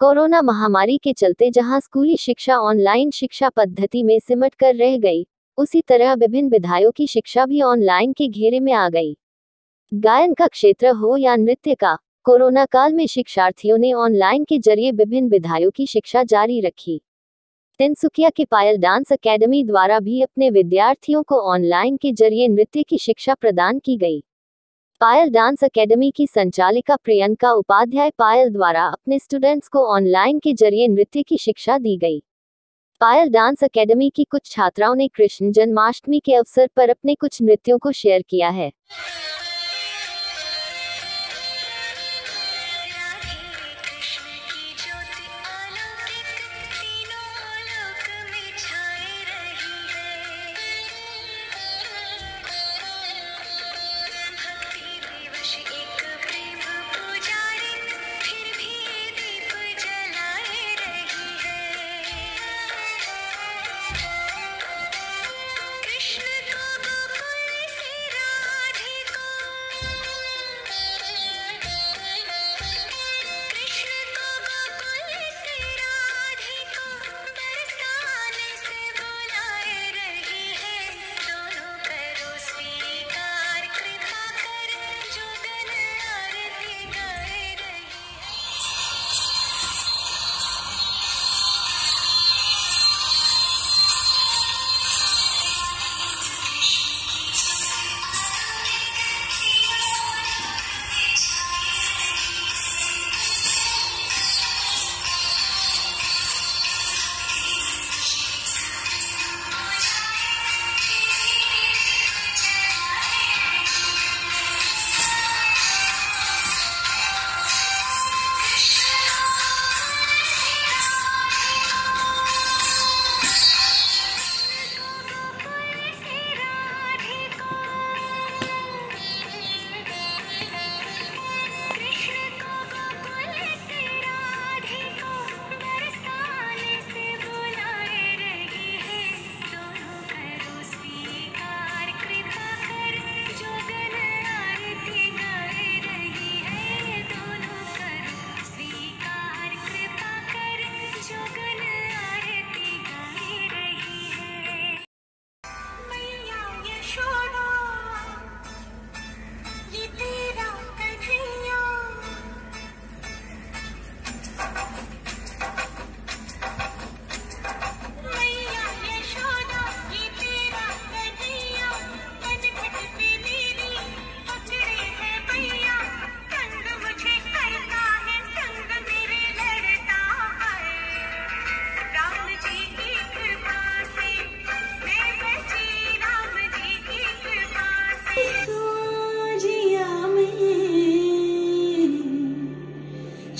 Corona महामारी के चलते जहाँ स्कूली शिक्षा ऑनलाइन शिक्षा पद्धति में सिमट कर रह गई, उसी तरह विभिन्न विधायों की शिक्षा भी ऑनलाइन के घेरे में आ गई। गायन का क्षेत्र हो या नृत्य का, कोरोना काल में शिक्षार्थियों ने ऑनलाइन के ज़रिए विभिन्न विधायों की शिक्षा जारी रखी। तिनसुकिया के पायल डांस अकेडमी द्वारा भी अपने विद्यार्थियों को ऑनलाइन के ज़रिए नृत्य की शिक्षा प्रदान की गई। पायल डांस एकेडमी की संचालिका प्रियंका उपाध्याय पायल द्वारा अपने स्टूडेंट्स को ऑनलाइन के ज़रिए नृत्य की शिक्षा दी गई। पायल डांस एकेडमी की कुछ छात्राओं ने कृष्ण जन्माष्टमी के अवसर पर अपने कुछ नृत्यों को शेयर किया है।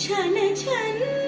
करता है